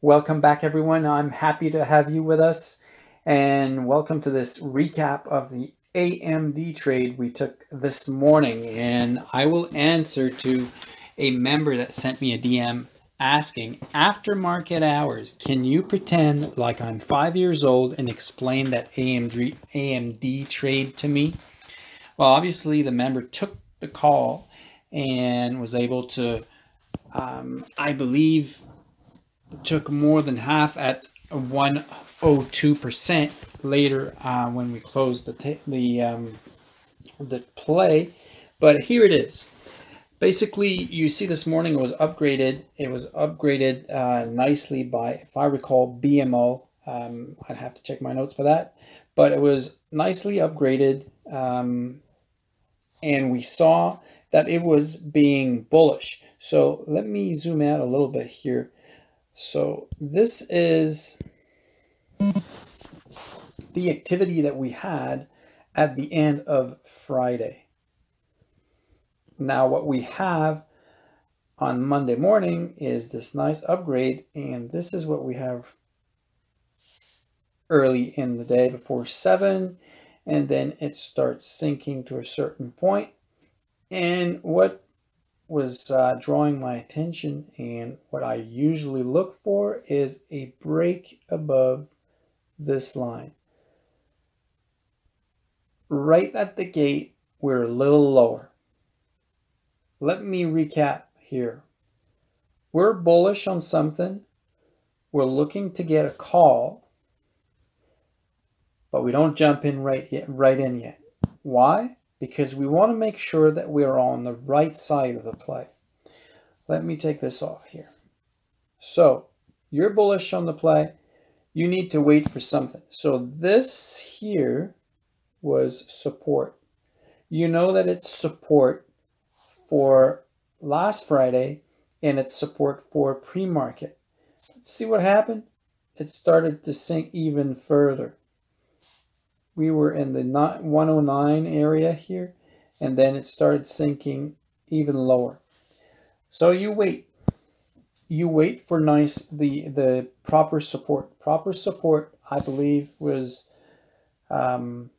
Welcome back, everyone. I'm happy to have you with us, and welcome to this recap of the AMD trade we took this morning. And I will answer to a member that sent me a DM asking, after market hours, can you pretend like I'm five years old and explain that AMD, AMD trade to me? Well, obviously, the member took the call and was able to, um, I believe, took more than half at 102% later uh, when we closed the, the, um, the play. But here it is. Basically, you see this morning it was upgraded. It was upgraded uh, nicely by, if I recall, BMO. Um, I'd have to check my notes for that. But it was nicely upgraded. Um, and we saw that it was being bullish. So let me zoom out a little bit here. So this is the activity that we had at the end of Friday. Now what we have on Monday morning is this nice upgrade and this is what we have early in the day before 7 and then it starts sinking to a certain point and what was uh, drawing my attention and what I usually look for is a break above this line. Right at the gate, we're a little lower. Let me recap here. We're bullish on something. We're looking to get a call, but we don't jump in right yet, right in yet. Why? Because we want to make sure that we are on the right side of the play. Let me take this off here. So you're bullish on the play. You need to wait for something. So this here was support. You know that it's support for last Friday and it's support for pre-market. Let's See what happened? It started to sink even further we were in the 109 area here, and then it started sinking even lower. So you wait. You wait for nice the the proper support. Proper support, I believe, was. Um,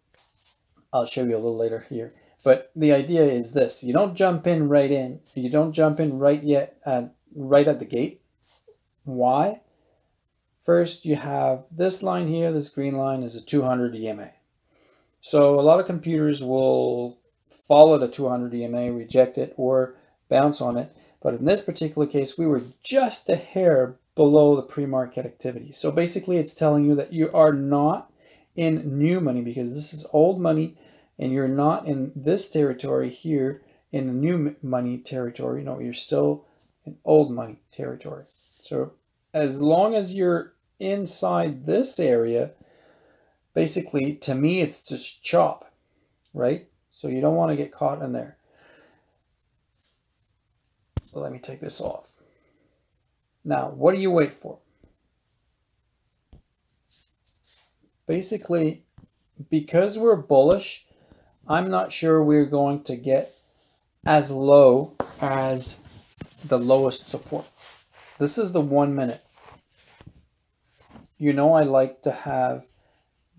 I'll show you a little later here. But the idea is this: you don't jump in right in. You don't jump in right yet, at, right at the gate. Why? First, you have this line here. This green line is a 200 EMA. So a lot of computers will follow the 200 EMA, reject it, or bounce on it. But in this particular case, we were just a hair below the pre-market activity. So basically it's telling you that you are not in new money because this is old money and you're not in this territory here in the new money territory. No, you're still in old money territory. So as long as you're inside this area, basically, to me, it's just chop, right? So you don't want to get caught in there. Let me take this off. Now, what do you wait for? Basically, because we're bullish, I'm not sure we're going to get as low as the lowest support. This is the one minute. You know I like to have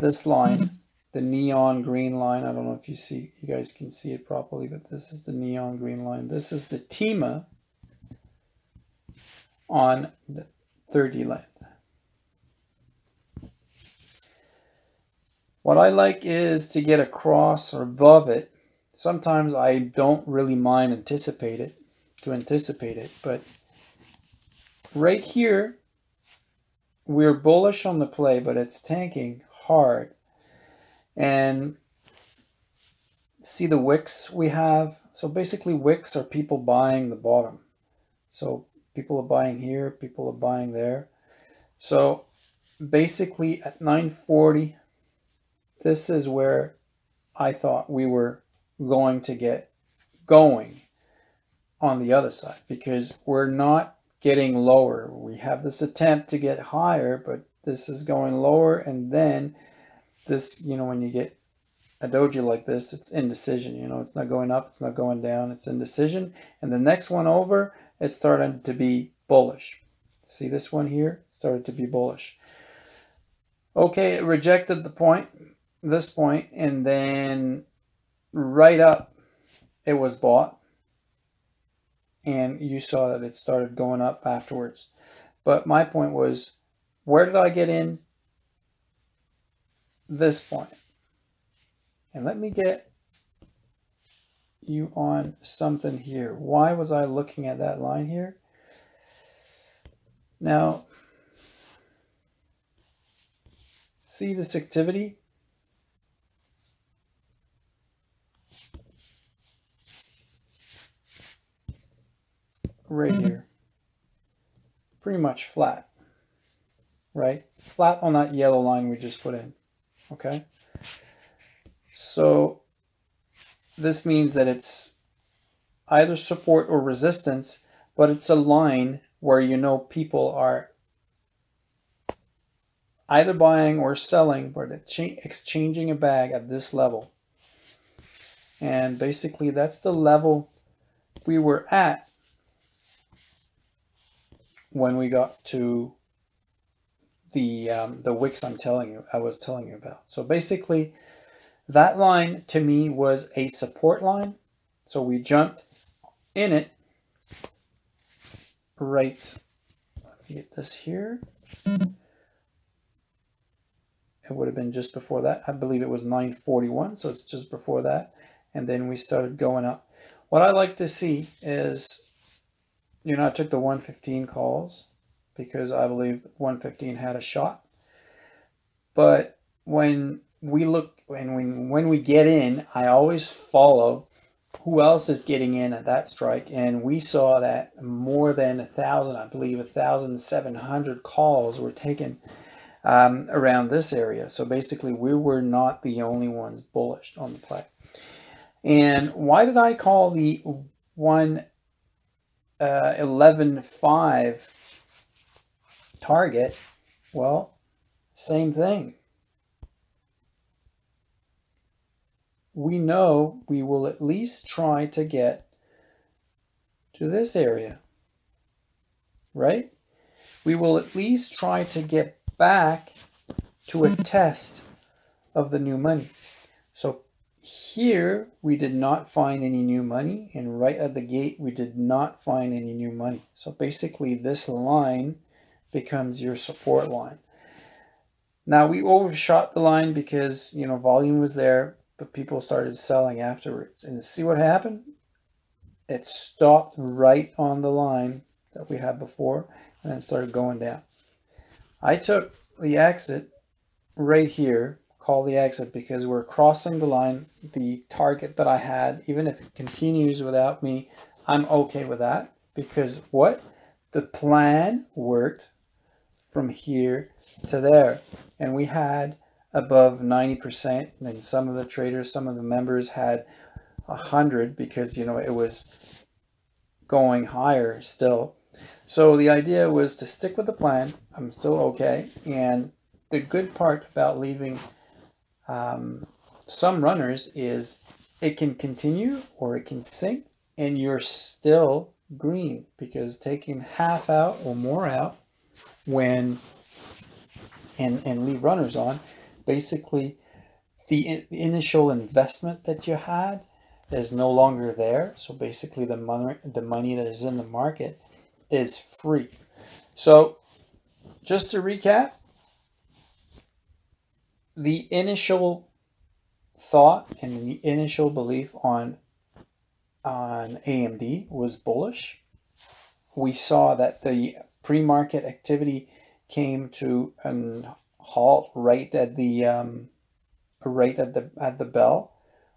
this line, the neon green line, I don't know if you see, you guys can see it properly, but this is the neon green line. This is the TEMA on the 30 length. What I like is to get across or above it. Sometimes I don't really mind anticipate it, to anticipate it, but right here, we're bullish on the play, but it's tanking hard. And see the wicks we have. So basically wicks are people buying the bottom. So people are buying here, people are buying there. So basically at 940, this is where I thought we were going to get going on the other side because we're not getting lower. We have this attempt to get higher, but this is going lower and then this you know when you get a doji like this it's indecision you know it's not going up it's not going down it's indecision and the next one over it's starting to be bullish See this one here? Started to be bullish. Okay, it rejected the point, this point, and then right up it was bought. And you saw that it started going up afterwards. But my point was, where did I get in? This point. And let me get you on something here. Why was I looking at that line here? Now, see this activity? Right here. Pretty much flat, right? Flat on that yellow line we just put in, okay? So this means that it's either support or resistance, but it's a line where you know people are either buying or selling, but exchanging a bag at this level. And basically that's the level we were at when we got to the um, the wicks I'm telling you I was telling you about. So basically that line to me was a support line. So we jumped in it right. Let me get this here. It would have been just before that. I believe it was 941, so it's just before that. And then we started going up. What I like to see is, you know, I took the 115 calls because I believe 115 had a shot. But when we look and when when we get in, I always follow who else is getting in at that strike, and we saw that more than a thousand, I believe, a thousand seven hundred calls were taken um, around this area. So basically, we were not the only ones bullish on the play. And why did I call the one uh, 11.5 target? Well, same thing. we know we will at least try to get to this area, right? We will at least try to get back to a test of the new money. So here we did not find any new money and right at the gate we did not find any new money. So basically this line becomes your support line. Now we overshot the line because, you know, volume was there, but people started selling afterwards. And see what happened? It stopped right on the line that we had before and then started going down. I took the exit right here, call the exit because we're crossing the line, the target that I had, even if it continues without me, I'm okay with that because what? The plan worked from here to there. And we had above 90% and some of the traders some of the members had 100 because you know it was going higher still. So the idea was to stick with the plan. I'm still okay. And the good part about leaving um, some runners is it can continue or it can sink and you're still green because taking half out or more out when and and leave runners on basically the, the initial investment that you had is no longer there. So basically the money, the money that is in the market is free. So just to recap, the initial thought and the initial belief on on AMD was bullish. We saw that the pre-market activity came to an halt right at the um, right at the at the bell.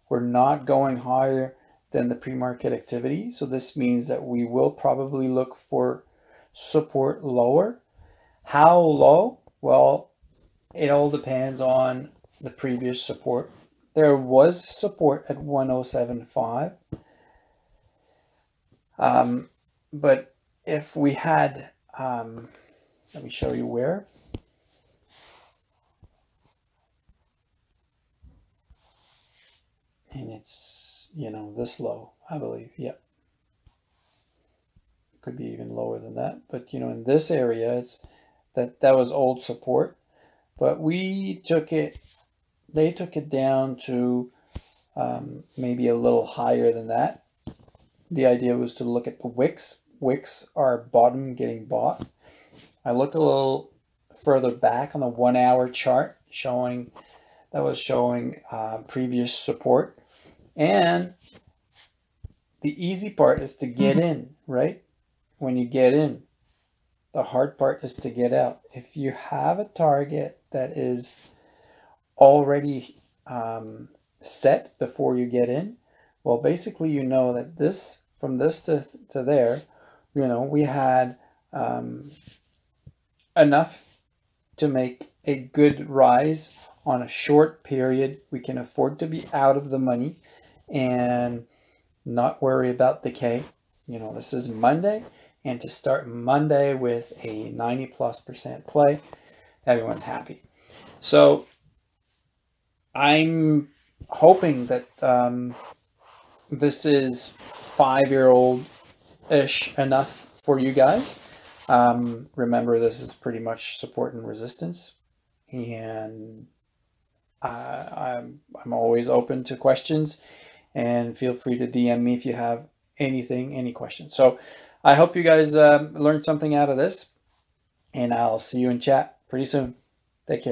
We're not going higher than the pre-market activity. So this means that we will probably look for support lower. How low? Well, it all depends on the previous support. There was support at 107.5. Um, but if we had, um, let me show you where. and it's you know this low I believe yep could be even lower than that. But you know, in this area, it's that that was old support, but we took it. They took it down to um, maybe a little higher than that. The idea was to look at the wicks. Wicks are bottom getting bought. I looked a little further back on the one hour chart showing that was showing uh, previous support and the easy part is to get mm-hmm. in right when you get in the hard part is to get out if you have a target that is already um, set before you get in well basically you know that this from this to, to there you know we had um, enough to make a good rise on a short period. We can afford to be out of the money and not worry about decay. You know, this is Monday, and to start Monday with a 90 plus percent play, everyone's happy. So I'm hoping that um, this is five year old ish enough for you guys. Um, remember, this is pretty much support and resistance, and I'm I'm always open to questions, and feel free to DM me if you have anything, any questions. So, I hope you guys um, learned something out of this, and I'll see you in chat pretty soon. Take care.